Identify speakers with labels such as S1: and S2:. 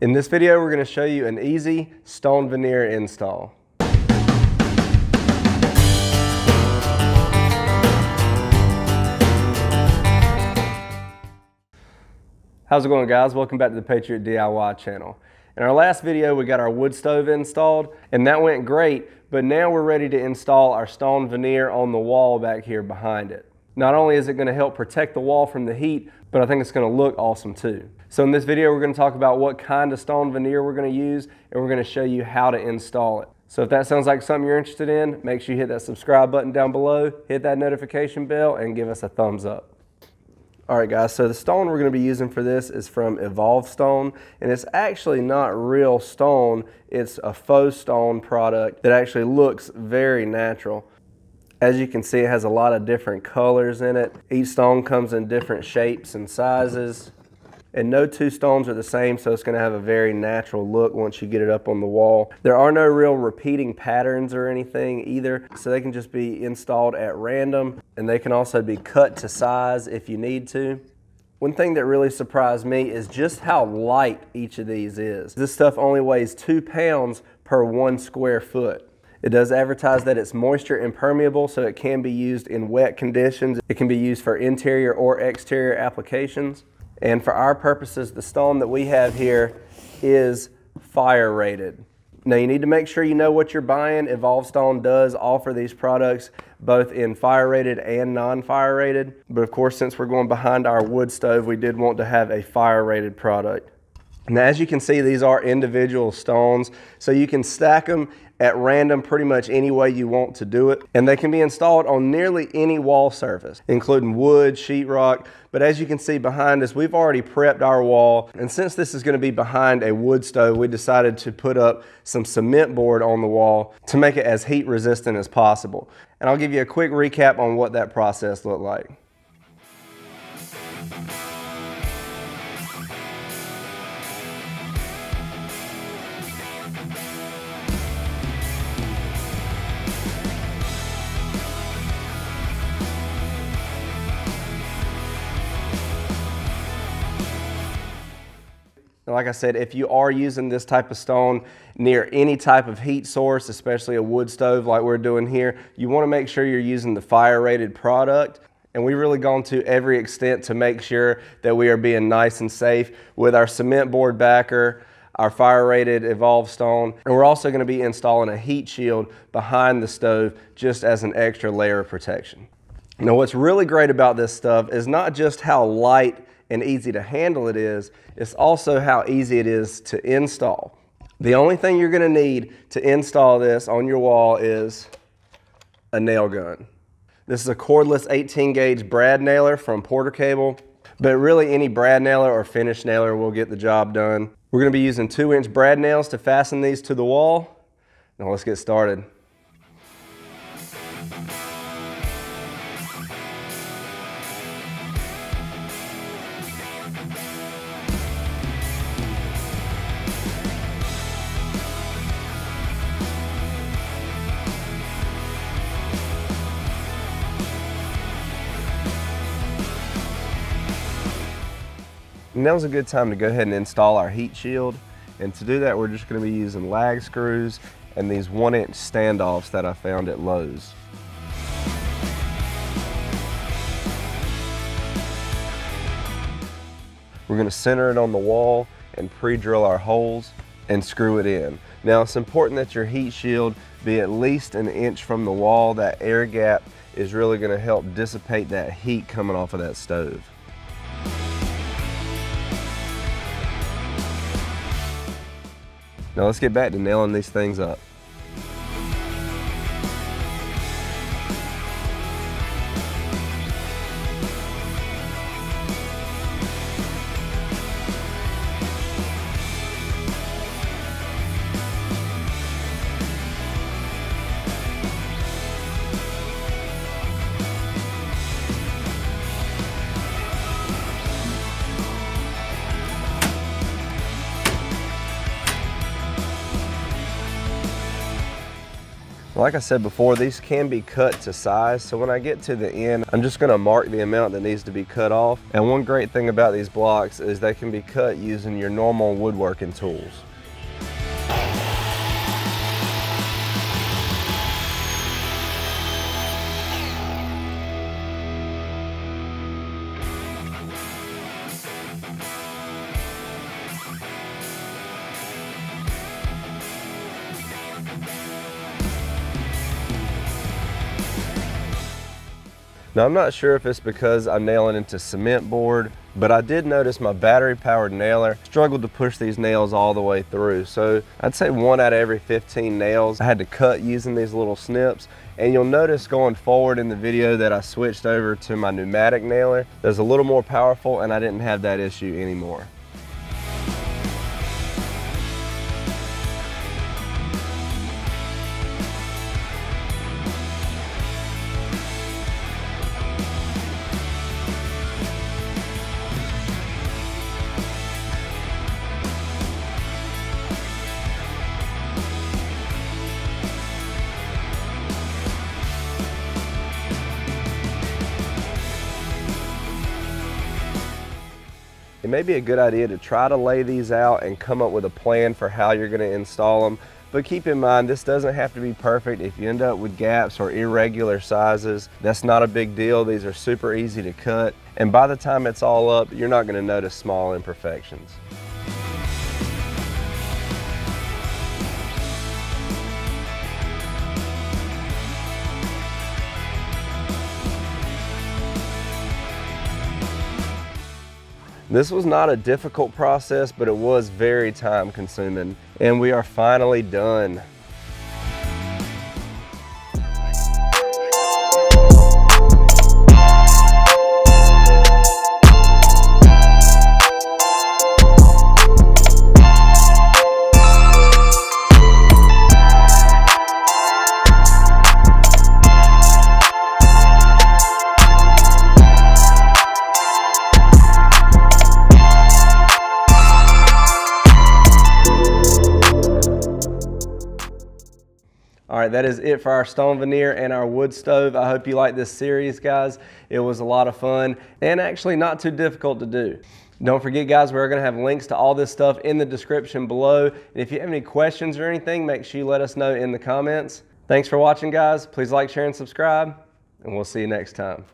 S1: In this video, we're going to show you an easy stone veneer install. How's it going guys? Welcome back to the Patriot DIY channel. In our last video, we got our wood stove installed and that went great, but now we're ready to install our stone veneer on the wall back here behind it. Not only is it gonna help protect the wall from the heat, but I think it's gonna look awesome too. So in this video, we're gonna talk about what kind of stone veneer we're gonna use, and we're gonna show you how to install it. So if that sounds like something you're interested in, make sure you hit that subscribe button down below, hit that notification bell, and give us a thumbs up. All right guys, so the stone we're gonna be using for this is from Evolve Stone, and it's actually not real stone, it's a faux stone product that actually looks very natural. As you can see, it has a lot of different colors in it. Each stone comes in different shapes and sizes. And no two stones are the same, so it's gonna have a very natural look once you get it up on the wall. There are no real repeating patterns or anything either, so they can just be installed at random, and they can also be cut to size if you need to. One thing that really surprised me is just how light each of these is. This stuff only weighs two pounds per one square foot. It does advertise that it's moisture impermeable, so it can be used in wet conditions. It can be used for interior or exterior applications. And for our purposes, the stone that we have here is fire rated. Now you need to make sure you know what you're buying. Evolve Stone does offer these products both in fire rated and non-fire rated. But of course, since we're going behind our wood stove, we did want to have a fire rated product. Now, as you can see, these are individual stones, so you can stack them at random pretty much any way you want to do it. And they can be installed on nearly any wall surface, including wood, sheetrock. But as you can see behind us, we've already prepped our wall. And since this is gonna be behind a wood stove, we decided to put up some cement board on the wall to make it as heat resistant as possible. And I'll give you a quick recap on what that process looked like. Like I said, if you are using this type of stone near any type of heat source, especially a wood stove like we're doing here, you want to make sure you're using the fire rated product. And we've really gone to every extent to make sure that we are being nice and safe with our cement board backer, our fire rated Evolve stone, and we're also going to be installing a heat shield behind the stove just as an extra layer of protection. Now what's really great about this stuff is not just how light and easy to handle it is, it's also how easy it is to install. The only thing you're gonna need to install this on your wall is a nail gun. This is a cordless 18 gauge brad nailer from Porter Cable, but really any brad nailer or finish nailer will get the job done. We're gonna be using two inch brad nails to fasten these to the wall. Now let's get started. Now's a good time to go ahead and install our heat shield. And to do that, we're just gonna be using lag screws and these one inch standoffs that I found at Lowe's. We're gonna center it on the wall and pre-drill our holes and screw it in. Now it's important that your heat shield be at least an inch from the wall. That air gap is really gonna help dissipate that heat coming off of that stove. Now let's get back to nailing these things up. Like I said before, these can be cut to size, so when I get to the end, I'm just gonna mark the amount that needs to be cut off. And one great thing about these blocks is they can be cut using your normal woodworking tools. Now I'm not sure if it's because I'm nailing into cement board, but I did notice my battery powered nailer struggled to push these nails all the way through. So I'd say one out of every 15 nails I had to cut using these little snips. And you'll notice going forward in the video that I switched over to my pneumatic nailer. That's a little more powerful and I didn't have that issue anymore. It may be a good idea to try to lay these out and come up with a plan for how you're going to install them. But keep in mind, this doesn't have to be perfect. If you end up with gaps or irregular sizes, that's not a big deal. These are super easy to cut. And by the time it's all up, you're not going to notice small imperfections. This was not a difficult process, but it was very time consuming. And we are finally done. All right, that is it for our stone veneer and our wood stove. I hope you like this series, guys. It was a lot of fun and actually not too difficult to do. Don't forget, guys, we're going to have links to all this stuff in the description below. And if you have any questions or anything, make sure you let us know in the comments. Thanks for watching, guys. Please like, share, and subscribe, and we'll see you next time.